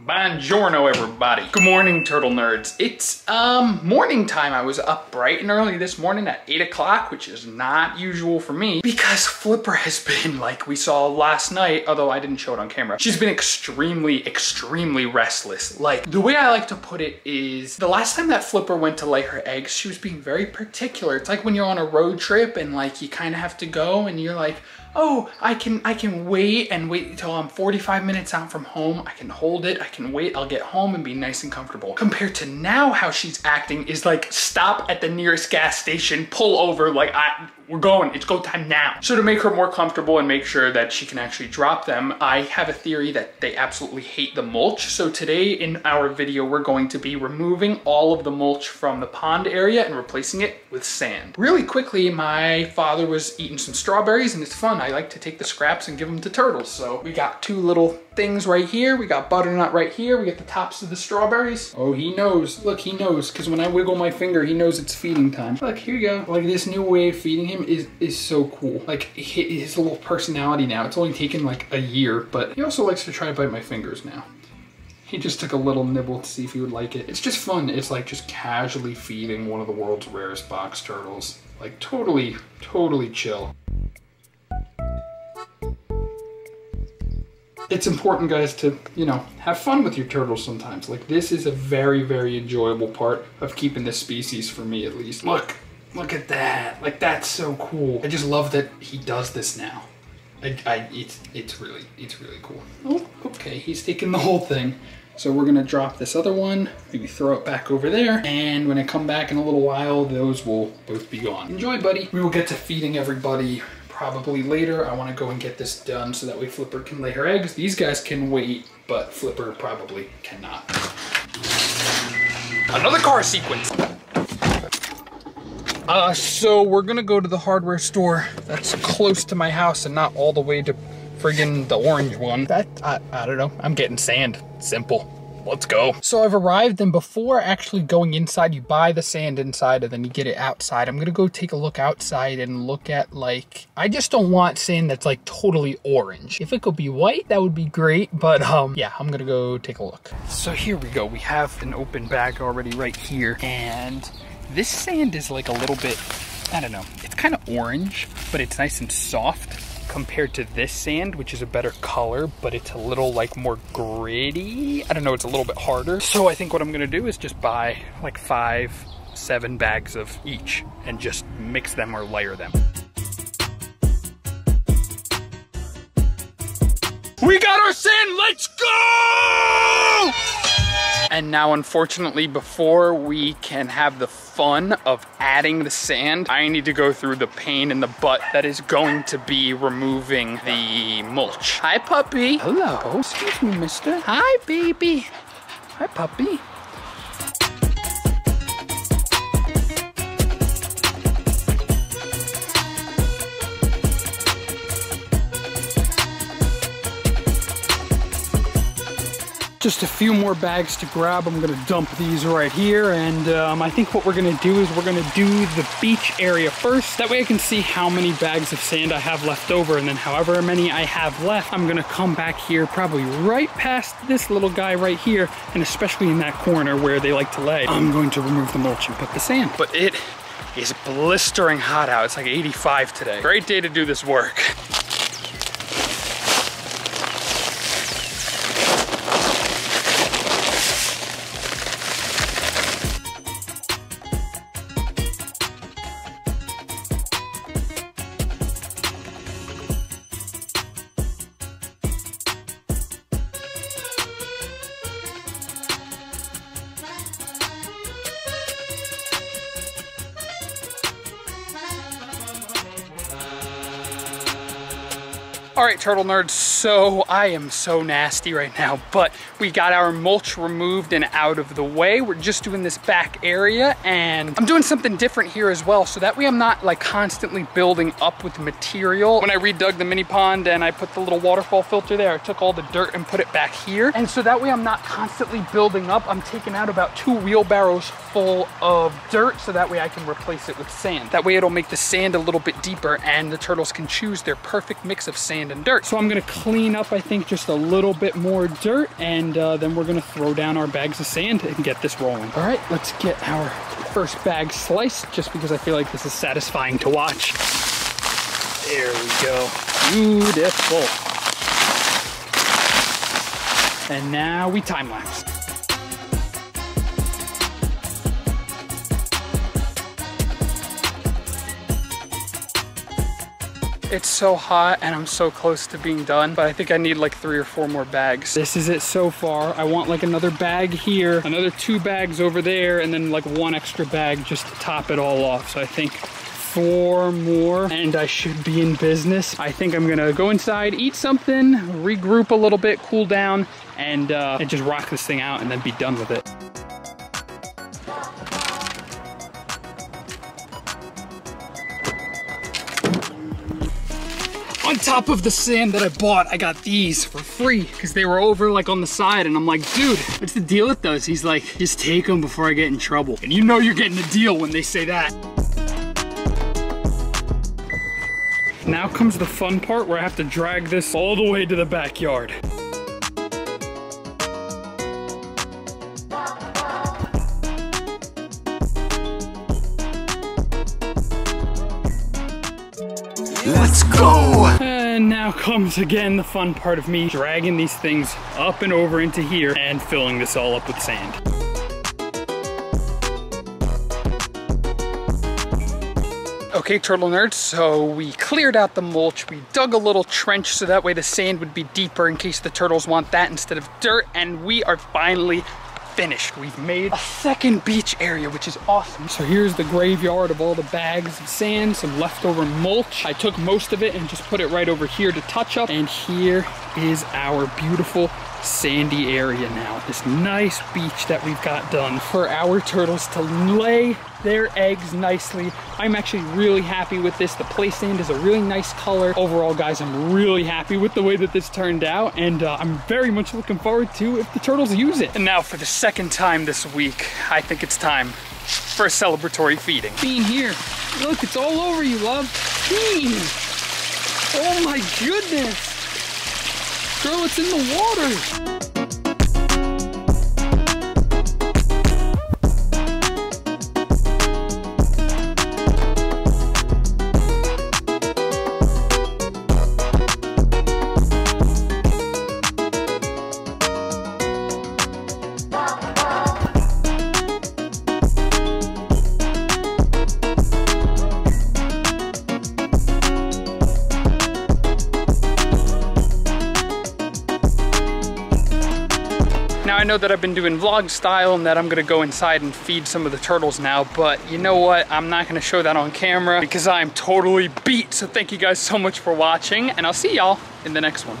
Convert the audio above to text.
Buongiorno, everybody. Good morning, turtle nerds. It's um morning time. I was up bright and early this morning at 8 o'clock, which is not usual for me because Flipper has been, like we saw last night, although I didn't show it on camera, she's been extremely, extremely restless. Like, the way I like to put it is the last time that Flipper went to lay her eggs, she was being very particular. It's like when you're on a road trip and like you kind of have to go and you're like, oh, I can I can wait and wait until I'm 45 minutes out from home. I can hold it, I can wait, I'll get home and be nice and comfortable. Compared to now how she's acting is like stop at the nearest gas station, pull over, like I we're going, it's go time now. So to make her more comfortable and make sure that she can actually drop them, I have a theory that they absolutely hate the mulch. So today in our video, we're going to be removing all of the mulch from the pond area and replacing it with sand. Really quickly, my father was eating some strawberries and it's fun. I like to take the scraps and give them to turtles. So we got two little things right here. We got butternut right here. We got the tops of the strawberries. Oh, he knows. Look, he knows. Because when I wiggle my finger, he knows it's feeding time. Look, here you go. Like this new way of feeding him is, is so cool. Like his little personality now. It's only taken like a year, but he also likes to try to bite my fingers now. He just took a little nibble to see if he would like it. It's just fun. It's like just casually feeding one of the world's rarest box turtles. Like totally, totally chill. It's important guys to you know have fun with your turtles sometimes. Like this is a very very enjoyable part of keeping this species for me at least. Look look at that. Like that's so cool. I just love that he does this now. I, I it's it's really it's really cool. Oh okay he's taking the whole thing. So we're gonna drop this other one, maybe throw it back over there, and when I come back in a little while, those will both be gone. Enjoy, buddy. We will get to feeding everybody probably later. I want to go and get this done so that way Flipper can lay her eggs. These guys can wait, but Flipper probably cannot. Another car sequence. Uh, so we're gonna go to the hardware store that's close to my house and not all the way to friggin' the orange one. That, I, I don't know, I'm getting sand, simple. Let's go. So I've arrived and before actually going inside, you buy the sand inside and then you get it outside. I'm gonna go take a look outside and look at like, I just don't want sand that's like totally orange. If it could be white, that would be great. But um, yeah, I'm gonna go take a look. So here we go. We have an open bag already right here. And this sand is like a little bit, I don't know, it's kind of orange, but it's nice and soft compared to this sand, which is a better color, but it's a little like more gritty. I don't know, it's a little bit harder. So I think what I'm gonna do is just buy like five, seven bags of each and just mix them or layer them. We got our sand, let's! And now, unfortunately, before we can have the fun of adding the sand, I need to go through the pain in the butt that is going to be removing the mulch. Hi, puppy. Hello. Excuse me, mister. Hi, baby. Hi, puppy. Just a few more bags to grab. I'm gonna dump these right here. And um, I think what we're gonna do is we're gonna do the beach area first. That way I can see how many bags of sand I have left over. And then however many I have left, I'm gonna come back here probably right past this little guy right here. And especially in that corner where they like to lay, I'm going to remove the mulch and put the sand. But it is blistering hot out. It's like 85 today. Great day to do this work. All right, turtle nerds, so I am so nasty right now, but we got our mulch removed and out of the way. We're just doing this back area and I'm doing something different here as well. So that way I'm not like constantly building up with material. When I redug the mini pond and I put the little waterfall filter there, I took all the dirt and put it back here. And so that way I'm not constantly building up. I'm taking out about two wheelbarrows full of dirt so that way I can replace it with sand. That way it'll make the sand a little bit deeper and the turtles can choose their perfect mix of sand and dirt. So I'm gonna clean up, I think, just a little bit more dirt and and uh, then we're gonna throw down our bags of sand and get this rolling. All right, let's get our first bag sliced just because I feel like this is satisfying to watch. There we go, beautiful. And now we time lapse. It's so hot and I'm so close to being done, but I think I need like three or four more bags. This is it so far. I want like another bag here, another two bags over there, and then like one extra bag just to top it all off. So I think four more and I should be in business. I think I'm gonna go inside, eat something, regroup a little bit, cool down, and, uh, and just rock this thing out and then be done with it. On top of the sand that I bought, I got these for free because they were over like on the side and I'm like, dude, what's the deal with those? He's like, just take them before I get in trouble. And you know you're getting a deal when they say that. Now comes the fun part where I have to drag this all the way to the backyard. Let's go! And now comes again the fun part of me dragging these things up and over into here and filling this all up with sand. Okay, turtle nerds, so we cleared out the mulch, we dug a little trench so that way the sand would be deeper in case the turtles want that instead of dirt, and we are finally finished. We've made a second beach area, which is awesome. So here's the graveyard of all the bags of sand, some leftover mulch. I took most of it and just put it right over here to touch up. And here is our beautiful sandy area now. This nice beach that we've got done for our turtles to lay their eggs nicely. I'm actually really happy with this. The play sand is a really nice color. Overall, guys, I'm really happy with the way that this turned out, and uh, I'm very much looking forward to if the turtles use it. And now for the second time this week, I think it's time for a celebratory feeding. Bean here. Look, it's all over you, love. Bean! Oh my goodness! Girl, it's in the water! Now I know that I've been doing vlog style and that I'm gonna go inside and feed some of the turtles now, but you know what? I'm not gonna show that on camera because I'm totally beat. So thank you guys so much for watching and I'll see y'all in the next one.